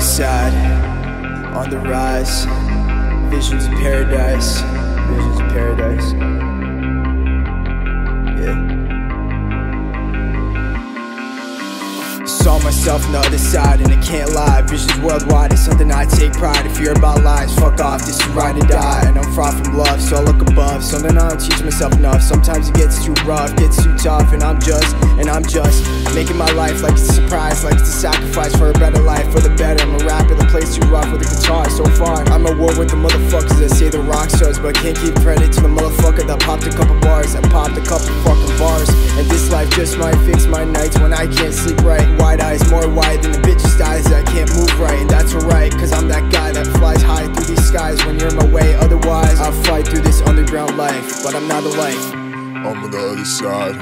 side, on the rise. Visions of paradise, visions of paradise. Yeah. Saw myself on the other side and I can't take pride If you're about lies, fuck off, this is ride or die. And I'm far from love, so I look above. Something I don't teach myself enough. Sometimes it gets too rough, gets too tough. And I'm just, and I'm just Making my life like it's a surprise Like it's a sacrifice for a better life, for the better. I'm a rapper that plays too rough with a guitar So far, I'm at war with the motherfuckers that say the rock stars But can't give credit to the motherfucker that popped a couple bars That popped a couple fucking bars. And this life just might fix my nights when I can't sleep right. Wide eyes, more wide than the I'm on the other side,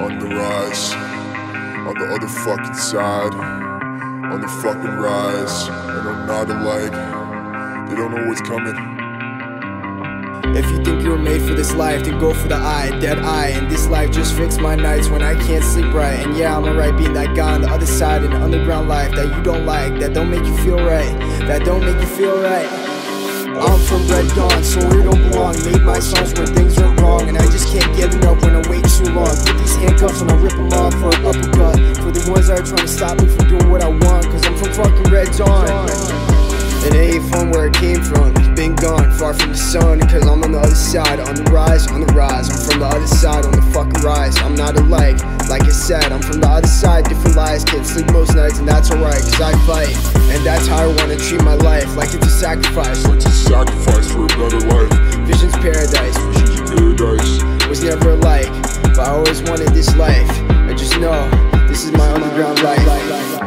on the rise, on the other fucking side, on the fucking rise, and I'm not alike. They don't know what's coming. If you think you were made for this life, then go for the eye, dead eye. And this life just fix my nights when I can't sleep right. And yeah, I'm alright being that guy on the other side in the underground life that you don't like, that don't make you feel right, that don't make you feel right. I'm from Red Dawn, so we don't belong. I rip them off for an uppercut. For the ones that are trying to stop me from doing what I want, cause I'm from fucking Red Dawn. And it ain't from where it came from, it's been gone, far from the sun. Cause I'm on the other side, on the rise, on the rise. I'm from the other side, on the fucking rise. I'm not alike, like I said, I'm from the other side, different lies. Can't sleep most nights, and that's alright, cause I fight. And that's how I wanna treat my life, like it's a sacrifice. It's a sacrifice I always wanted this life. I just know this is my underground life.